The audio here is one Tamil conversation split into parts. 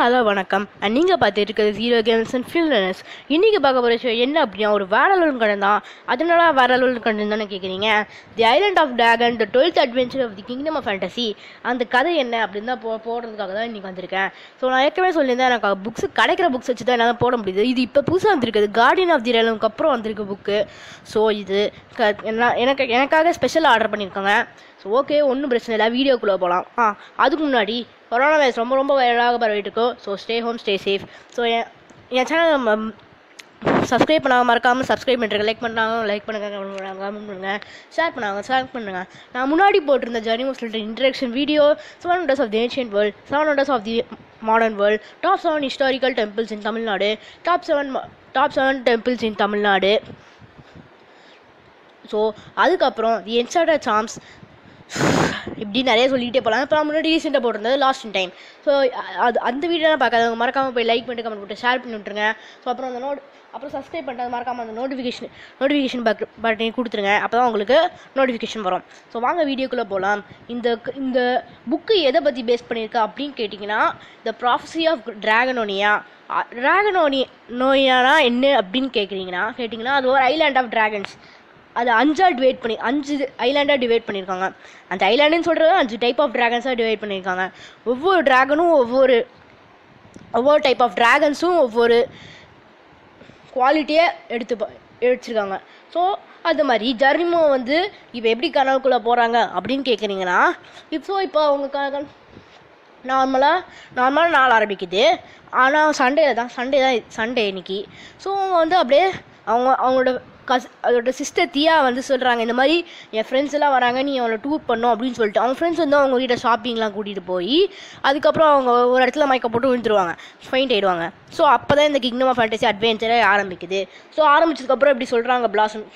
ஹலோ வணக்கம். அண்ட் நீங்கள் பார்த்துட்டு இருக்கிறது ஜீரோ கேம்ஸ் அண்ட் ஃபில்னஸ் இன்றைக்கி பார்க்க போகிற விஷயம் என்ன அப்படின்னா ஒரு வேற கடன் தான். அதனால வேரலூர் கடன் தானே கேட்குறீங்க the island of dragon the twelfth adventure of the kingdom of fantasy அந்த கதை என்ன அப்படின்னு தான் போ போடுறதுக்காக தான் இன்றைக்கி வந்திருக்கேன். ஸோ நான் ஏற்கனவே சொல்லியிருந்தேன் எனக்கு புக்ஸ் கிடைக்கிற புக்ஸ் வச்சு தான் என்னால் போட முடியுது. இது இப்போ புதுசாக வந்திருக்குது. கார்டியன் ஆஃப் தி ரேலுக்கு அப்புறம் வந்திருக்கு புக்கு ஸோ இது க என்ன எனக்கு எனக்காக ஸ்பெஷல் ஆர்டர் பண்ணியிருக்காங்க. ஸோ ஓகே ஒன்றும் பிரச்சனை இல்லை. வீடியோக்குள்ளே போகலாம் ஆ அதுக்கு முன்னாடி கொரோனா வைரஸ் ரொம்ப ரொம்ப வைரலாக பரவிட்டு இருக்கோம் so stay home stay safe so என் என் சேனல் சப்ஸ்கிரைப் பண்ணாமல் மறக்காமல் சப்ஸ்கிரைப் பண்ணுறேன் லைக் பண்ணாங்க லைக் பண்ணுங்க கமெண்ட் பண்ணுங்க. ஷேர் பண்ணாங்க ஷேர் பண்ணுங்க. நான் முன்னாடி போட்டிருந்த ஜர்னி சொல்லிட்டு introduction video seven wonders of the ancient world seven wonders of the modern world top seven historical temples in Tamil Nadu top seven top seven temples in Tamil Nadu so அதுக்கப்புறம் தி என்சார்டர் சாம்ஸ் இப்படி நிறைய சொல்லிகிட்டே போகலாம். இப்போ நான் முன்னாடி ரீசெண்டாக போட்டிருந்தது லாஸ்ட் இன் டைம் ஸோ அது அந்த வீடியோலாம் பார்க்காதவங்க மறக்காமல் போய் லைக் பண்ணிட்டு கமெண்ட் போட்டு ஷேர் பண்ணி விட்டுருங்க. ஸோ அப்புறம் அந்த நோட் அப்புறம் சப்ஸ்கிரைப் பண்ணுறது மறக்காமல் அந்த நோட்டிஃபிகேஷன் நோட்டிஃபிகேஷன் பக் பட்டனை கொடுத்துருங்க. அப்போ தான் உங்களுக்கு நோட்டிஃபிகேஷன் வரும். ஸோ வாங்க வீடியோக்குள்ளே போகலாம் இந்த இந்த புக்கு எதை பற்றி பேஸ் பண்ணியிருக்கா அப்படின்னு கேட்டிங்கன்னா த ப்ராஃபஸி ஆஃப் டிராகனோனியா டிராகனோனி நோயானா என்ன அப்படின்னு கேட்குறீங்கன்னா கேட்டிங்கன்னா அது ஒரு ஐலாண்ட் ஆஃப் டிராகன்ஸ் அது அஞ்சாக டிவைட் பண்ணி அஞ்சு ஐலாண்டாக டிவைட் பண்ணியிருக்காங்க. அந்த ஐலாண்டுன்னு சொல்கிறது அஞ்சு டைப் ஆஃப் ட்ராகன்ஸாக டிவைட் பண்ணியிருக்காங்க. ஒவ்வொரு ட்ராகனும் ஒவ்வொரு ஒவ்வொரு டைப் ஆஃப் ட்ராகன்ஸும் ஒவ்வொரு குவாலிட்டியை எடுத்து எடுத்துருக்காங்க. ஸோ அது மாதிரி ஜர்னிமோ வந்து இப்போ எப்படி கனவுக்குள்ளே போகிறாங்க அப்படின்னு கேட்குறீங்கன்னா இப்போ இப்போ அவங்க க நார்மலாக நார்மலாக நாள் ஆரம்பிக்குது. ஆனால் சண்டேல தான் சண்டே தான் சண்டே இன்னைக்கு. ஸோ அவங்க வந்து அப்படியே அவங்க அவங்களோட கஸ் அதோட சிஸ்டர் தியா வந்து சொல்கிறாங்க இந்த மாதிரி என் ஃப்ரெண்ட்ஸ் எல்லாம் வராங்க நீ அவளை டூர் பண்ணும் அப்படின்னு சொல்லிட்டு. அவங்க ஃப்ரெண்ட்ஸ் வந்து அவங்க கிட்ட ஷாப்பிங்லாம் கூட்டிகிட்டு போய் அதுக்கப்புறம் அவங்க ஒரு இடத்துல மயக்க போட்டு விழுந்துருவாங்க ஃபைண்ட் ஆயிடுவாங்க. ஸோ அப்போ தான் இந்த கிங்டம் ஆஃப் ஃபேண்டசி அட்வென்ச்சரே ஆரம்பிக்குது. ஸோ ஆரம்பிச்சதுக்கப்புறம் இப்படி சொல்கிறாங்க blossom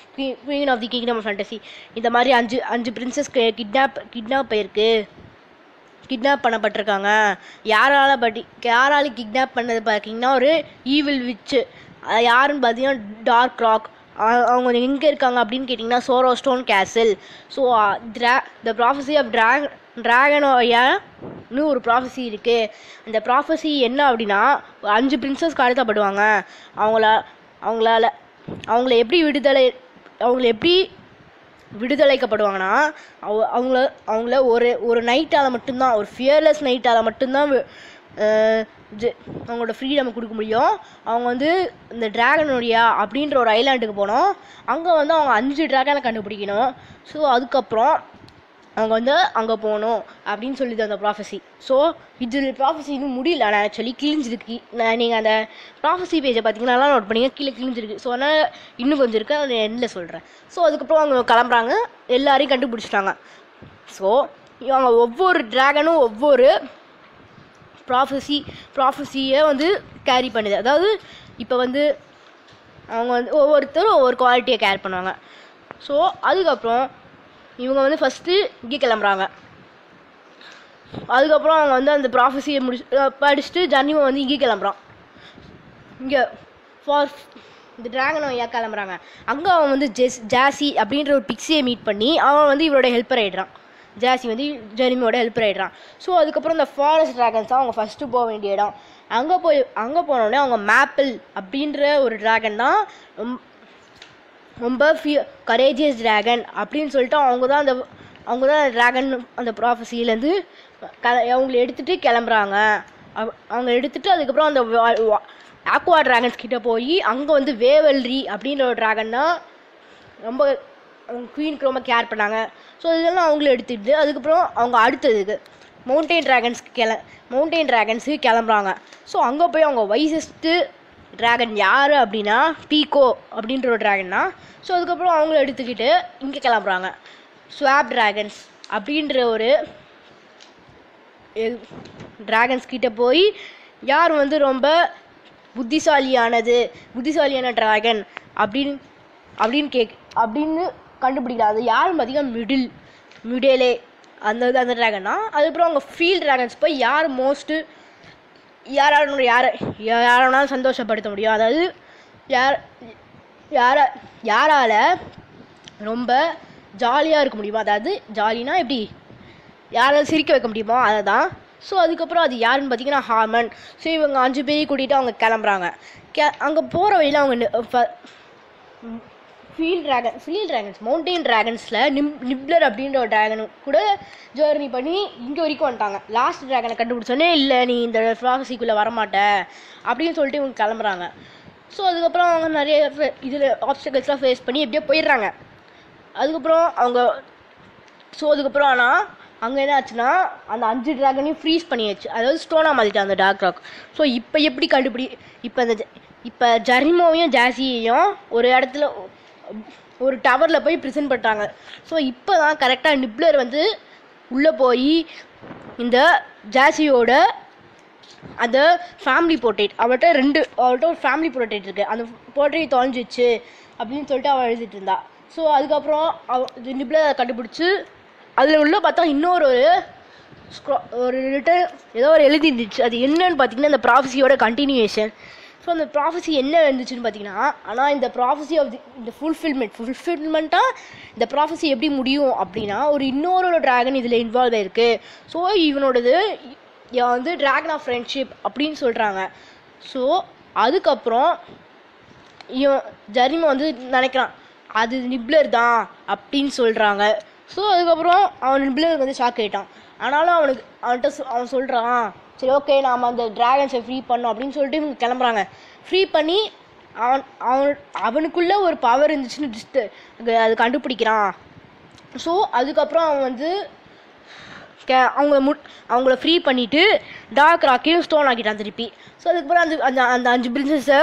queen of the kingdom of fantasy இந்த மாதிரி அஞ்சு அஞ்சு பிரின்சஸ் கிட்னாப் கிட்னாப் ஆயிருக்கு கிட்னாப் பண்ணப்பட்டிருக்காங்க. யாரால பட்டி யாரால கிட்னாப் பண்ணது பார்த்தீங்கன்னா ஒரு ஈவில் விச்சு யாருன்னு பார்த்தீங்கன்னா டார்க் ராக் அவங்க எங்கே இருக்காங்க அப்படின்னு கேட்டிங்கன்னா sorrow stone castle so draw the prophecy of drag ட்ராகனோயான்னு ஒரு ப்ராஃபஸி இருக்குது அந்த ப்ராஃபஸி என்ன அப்படின்னா ஒரு அஞ்சு பிரின்சஸ் கடத்தப்படுவாங்க. அவங்கள அவங்களால அவங்கள எப்படி விடுதலை அவங்கள எப்படி விடுதலைக்கப்படுவாங்கன்னா அவ அவங்கள அவங்கள ஒரு ஒரு நைட்டால் மட்டும்தான் ஒரு ஃபியர்லெஸ் நைட்டால் மட்டும்தான் அவங்களோட ஃப்ரீடம் கொடுக்க முடியும். அவங்க வந்து இந்த ட்ராகனோடியா அப்படின்ற ஒரு ஐலாண்டுக்கு போனோம் அங்கே வந்து அவங்க அஞ்சு ட்ராகனை கண்டுபிடிக்கணும். ஸோ அதுக்கப்புறம் அவங்க வந்து அங்கே போகணும் அப்படின்னு சொல்லுது அந்த ப்ராஃபஸி ஸோ இது ப்ராஃபஸி இன்னும் முடியல. ஆனால் ஆக்சுவலி கிழிஞ்சிருக்கு. நான் நீங்கள் அந்த ப்ராஃபஸி பேஜை பார்த்தீங்கன்னா நல்லா நோட் பண்ணிங்க. கீழே கிழிஞ்சிருக்கு. ஸோ அதனால் இன்னும் கொஞ்சம் இருக்குது அதை எண்ணில் சொல்கிறேன் ஸோ அதுக்கப்புறம் அவங்க கிளம்புறாங்க. எல்லாரையும் கண்டுபிடிச்சிட்டாங்க. ஸோ அவங்க ஒவ்வொரு ட்ராகனும் ஒவ்வொரு ப்ராஃபஸி ப்ராஃபஸியை வந்து கேரி பண்ணுது. அதாவது இப்போ வந்து அவங்க வந்து ஒவ்வொருத்தரும் ஒவ்வொரு குவாலிட்டியை கேர் பண்ணுவாங்க. ஸோ அதுக்கப்புறம் இவங்க வந்து ஃபஸ்ட்டு இங்கே கிளம்புறாங்க. அதுக்கப்புறம் அவங்க வந்து அந்த ப்ராஃபஸியை முடிச்சு படிச்சுட்டு ஜர்னிமை வந்து இங்கே கிளம்புறான். இங்கே ஃபார் இந்த டிராகன் ஐயா கிளம்புறாங்க. அங்கே அவன் வந்து ஜெஸ் ஜாசி அப்படின்ற ஒரு பிக்ஸியை மீட் பண்ணி அவன் வந்து இவரோட ஹெல்ப்பர் ஆகிடுறான் ஜாசி வந்து ஜெர்மியோட ஹெல்ப்பர் ஆகிடுறான் ஸோ அதுக்கப்புறம் இந்த ஃபாரஸ்ட் டிராகன்ஸ் தான் அவங்க ஃபஸ்ட்டு போக வேண்டிய இடம். அங்கே போய் அங்கே போனோடனே அவங்க மேப்பிள் அப்படின்ற ஒரு டிராகன் தான் ரொம்ப ரொம்ப ஃபிய கரேஜியஸ் ட்ராகன் அப்படின்னு சொல்லிட்டு அவங்க தான் அந்த அவங்க தான் டிராகன் அந்த ப்ராஃபஸிலேருந்து க அவங்கள எடுத்துகிட்டு கிளம்புறாங்க. அவங்க எடுத்துகிட்டு அதுக்கப்புறம் அந்த ஆக்வா டிராகன்ஸ் கிட்டே போய் அங்கே வந்து வேவல்ரி அப்படின்ற ஒரு ட்ராகன் தான் ரொம்ப அவங்க குவீனுக்கு ரொம்ப கேர் பண்ணாங்க. ஸோ இதெல்லாம் அவங்கள எடுத்துக்கிட்டு அதுக்கப்புறம் அவங்க அடுத்ததுக்கு மவுண்டைன் டிராகன்ஸ்க்கு கிள மவுண்டைன் டிராகன்ஸுக்கு கிளம்புறாங்க. ஸோ அங்கே போய் அவங்க வைசஸ்ட்டு டிராகன் யார் அப்படின்னா பீகோ அப்படின்ற ஒரு ட்ராகன்னா ஸோ அதுக்கப்புறம் அவங்கள எடுத்துக்கிட்டு இங்கே கிளம்புறாங்க. ஸ்வாப் டிராகன்ஸ் அப்படின்ற ஒரு ட்ராகன்ஸ் கிட்டே போய் யார் வந்து ரொம்ப புத்திசாலியானது புத்திசாலியான டிராகன் அப்படின்னு அப்படின்னு கேக் அப்படின்னு கண்டுபிடிக்கல. அது யார் பார்த்தீங்கன்னா மிடில். மிடலே. அந்த இது அந்த டிராகன் அதுக்கப்புறம் அவங்க ஃபீல்ட் ட்ராகன்ஸ் போய் யார் மோஸ்ட்டு யாராலும் யாரை யாராலும் சந்தோஷப்படுத்த முடியும். அதாவது யார் யார யாரால் ரொம்ப ஜாலியாக இருக்க முடியுமா? அதாவது ஜாலினா எப்படி? யாரால சிரிக்க வைக்க முடியுமோ அதை தான் ஸோ அதுக்கப்புறம் அது யாருன்னு பார்த்தீங்கன்னா ஹார்மன். ஸோ இவங்க அஞ்சு பேரையும் கூட்டிகிட்டு அவங்க கிளம்புறாங்க. கே அங்கே போகிற வழியில் அவங்க feel dragon feel dragons mountain ட்ராகன்ஸில் நிம் nibbler அப்படின்ற ஒரு ட்ராகன் கூட ஜேர்னி பண்ணி இங்கே வரைக்கும் வந்துட்டாங்க. லாஸ்ட் ட்ராகனை கண்டுபிடிச்சோன்னே இல்லை நீ இந்த ப்ராஃபஸிக்குள்ளே வரமாட்ட அப்படின்னு சொல்லிட்டு இவங்க கிளம்புறாங்க. ஸோ அதுக்கப்புறம் அவங்க நிறைய இதில் ஆப்ஸ்டக்கல்ஸ்லாம் ஃபேஸ் பண்ணி எப்படியோ போயிடுறாங்க. அதுக்கப்புறம் அவங்க ஸோ அதுக்கப்புறம் ஆனால் அங்கே என்ன ஆச்சுன்னா அந்த அஞ்சு ட்ராகனையும் ஃப்ரீஸ் பண்ணியாச்சு. அதாவது ஸ்டோனாக மாற்றிட்டாங்க அந்த டார்க் ராக் ஸோ இப்போ எப்படி கண்டுபிடி இப்போ அந்த இப்போ ஜரிமோவையும் ஜாசியையும் ஒரு இடத்துல ஒரு டவரில் போய் ப்ரிசன்ட் பண்ணுறாங்க ஸோ இப்போ தான் கரெக்டாக நிப்ளர் வந்து உள்ளே போய் இந்த ஜாசியோட அந்த ஃபேமிலி போர்ட்ரேட் அவள்கிட்ட ரெண்டு அவள்கிட்ட ஒரு ஃபேமிலி போர்ட்ரேட் இருக்குது அந்த போர்ட்ரேட் தொலைஞ்சிச்சு அப்படின்னு சொல்லிட்டு அவள் எழுதிட்டு இருந்தா. ஸோ அதுக்கப்புறம் அவ நிப்ளர் அதை கண்டுபிடிச்சி அதில் உள்ள பார்த்தா இன்னொரு ஒரு ஸ்க்ரா ஒரு ரிட்டன் ஏதோ ஒரு எழுதி இருந்துச்சு அது என்னன்னு பார்த்தீங்கன்னா இந்த ப்ராஃபஸியோட கண்டினியூஷன் ஸோ அந்த ப்ராஃபஸி என்ன இருந்துச்சுன்னு பார்த்தீங்கன்னா ஆனால் இந்த ப்ராஃபஸி ஆஃப் தி இந்த ஃபுல்ஃபில்மெண்ட் ஃபுல்ஃபில்மெண்ட்டாக இந்த ப்ராஃபஸி எப்படி முடியும் அப்படின்னா ஒரு இன்னொரு ட்ராகன் இதில் இன்வால்வ் ஆயிருக்கு. ஸோ இவனோடது வந்து ட்ராகன் ஆஃப் ஃப்ரெண்ட்ஷிப் அப்படின்னு சொல்கிறாங்க ஸோ அதுக்கப்புறம் இவன் ஜரிமா வந்து நினைக்கிறான். அது நிப்ளர் தான் அப்படின்னு சொல்கிறாங்க ஸோ அதுக்கப்புறம் அவன் நிப்ளருக்கு வந்து ஷாக் ஆகிட்டான் ஆனாலும் அவனுக்கு அவன்கிட்ட அவன் சொல்கிறான் சரி ஓகே நாம் அந்த ட்ராகன்ஸை ஃப்ரீ பண்ணோம் அப்படின்னு சொல்லிட்டு இவங்க கிளம்புறாங்க. ஃப்ரீ பண்ணி அவன் அவன் அவனுக்குள்ளே ஒரு பவர் இருந்துச்சுன்னு ஜஸ்ட்டு அது கண்டுபிடிக்கிறான். ஸோ அதுக்கப்புறம் அவன் வந்து கே அவங்க மு அவங்கள ஃப்ரீ பண்ணிவிட்டு டார்க் ராக்கையும் ஸ்டோன் ஆக்கிட்டான் திருப்பி. ஸோ அதுக்கப்புறம் அந்த அந்த அந்த அஞ்சு பிரின்சஸை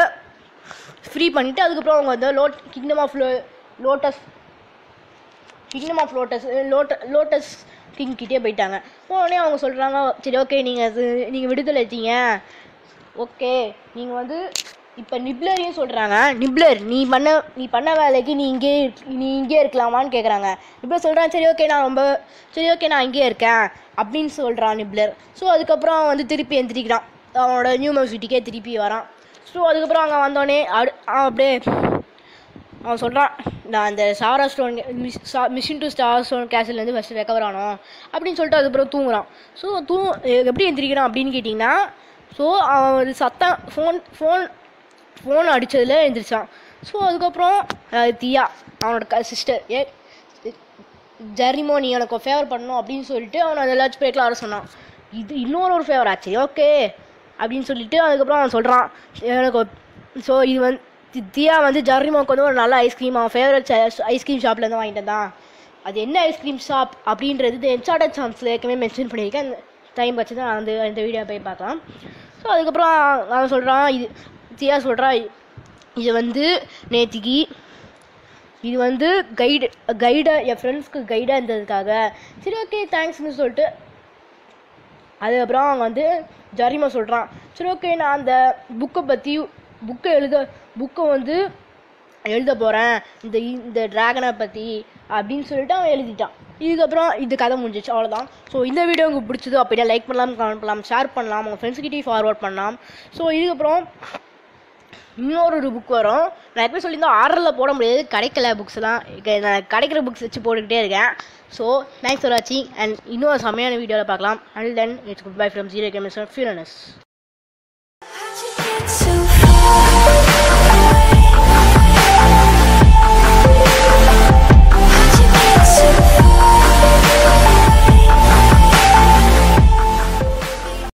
ஃப்ரீ பண்ணிவிட்டு அதுக்கப்புறம் அவங்க வந்து load kingdom of low lotus kingdom of lotus லோட்ட lotus king கிட்டே போயிட்டாங்க. உடனே அவங்க சொல்கிறாங்க சரி ஓகே நீங்கள் அது நீங்கள் விடுதலை எடுத்தீங்க ஓகே நீங்கள் வந்து இப்போ நிப்ளரையும் சொல்கிறாங்க நிப்ளர் நீ பண்ண நீ பண்ண வேலைக்கு நீ இங்கே நீ இங்கே இருக்கலாமான்னு கேட்குறாங்க நிப்ளர் சொல்கிறான் சரி ஓகே நான் ரொம்ப சரி ஓகே நான் இங்கே இருக்கேன். அப்படின்னு சொல்கிறான் நிப்ளர் ஸோ அதுக்கப்புறம் அவன் வந்து திருப்பி எந்திரிக்கிறான். அவனோட யூனிவர்சிட்டிக்கே திருப்பி வரான். ஸோ அதுக்கப்புறம் அங்கே வந்தோடனே அடு அப்படியே அவன் சொல்கிறான் நான் அந்த sorrow stone mission to star stone கேசல்லேருந்து first recover ஆனோம் அப்படின்னு சொல்லிட்டு அதுக்கப்புறம் தூங்குறான். ஸோ தூ எப்படி எந்திரிக்கிறான் அப்படின்னு கேட்டிங்கன்னா ஸோ அவன் சத்தம் ஃபோன் ஃபோன் ஃபோன் அடித்ததில் எழுந்திரிச்சான் ஸோ அதுக்கப்புறம் தியா அவனோட க சிஸ்டர் ஏ ஜெர்னிமோ நீ எனக்கு ஃபேவர் பண்ணணும் அப்படின்னு சொல்லிட்டு அவனை அதை லஞ்ச் பிரேக்கில் வர சொன்னான். இது இன்னொரு ஒரு ஃபேவர் ஆச்சு ஓகே அப்படின்னு சொல்லிட்டு அதுக்கப்புறம் அவன் சொல்கிறான் எனக்கு ஸோ இது வந்து தியா வந்து ஜர்ரிமாவுக்கு வந்து ஒரு நல்ல ஐஸ்கிரீம் அவன் ஃபேவரட் ஐஸ்கிரீம் ஷாப்லேருந்து வாங்கிட்டு தான் அது என்ன ஐஸ்கிரீம் ஷாப் அப்படின்றது என்சார்டட் சாங்ஸில் ஏற்கனவே மென்ஷன் பண்ணியிருக்கேன். அந்த டைம் வச்சு தான் அந்த இந்த வீடியோ போய் பார்க்கலாம். ஸோ அதுக்கப்புறம் அவன் சொல்கிறான் இது தியா சொல்கிறா இது வந்து நேத்திக்கு இது வந்து கைடு கைடாக என் ஃப்ரெண்ட்ஸ்க்கு கைடாக இருந்ததுக்காக. சரி ஓகே தேங்க்ஸ்னு சொல்லிட்டு அதுக்கப்புறம் அவன் வந்து ஜரிமா சொல்கிறான் சரி ஓகே நான் அந்த புக்கை பற்றி புக்கை எழுத புக்கை வந்து எழுத போகிறேன் இந்த இந்த ட்ராகனை பற்றி அப்படின்னு சொல்லிட்டு அவன் எழுதிட்டான். இதுக்கப்புறம் இது கதை முடிஞ்சிச்சு அவ்வளோதான் ஸோ இந்த வீடியோ உங்களுக்கு பிடிச்சது அப்படின்னா லைக் பண்ணலாம் கமெண்ட் பண்ணலாம் ஷேர் பண்ணலாம் உங்கள் ஃப்ரெண்ட்ஸ்கிட்டையும் ஃபார்வர்ட் பண்ணலாம். ஸோ இதுக்கப்புறம் இன்னொரு ஒரு புக் வரும். நான் எப்போ சொல்லியிருந்தோம் ஆர்டரில் போட முடியாது. கிடைக்கல புக்ஸ்லாம் நான் கிடைக்கிற புக்ஸ் வச்சு போட்டுக்கிட்டே இருக்கேன். ஸோ தேங்க்ஸ் ஃபார் வாட்சிங் அண்ட் இன்னொரு செம்மையான வீடியோவில் பார்க்கலாம். And then it's good bye from zero games ஃபியூனஸ்